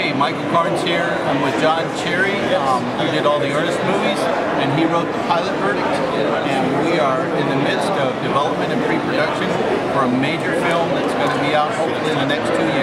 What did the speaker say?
Hey, Michael Carnes here. I'm with John Cherry, um, who did all the Ernest movies, and he wrote the pilot verdict. And we are in the midst of development and pre-production for a major film that's going to be out hopefully in the next two years.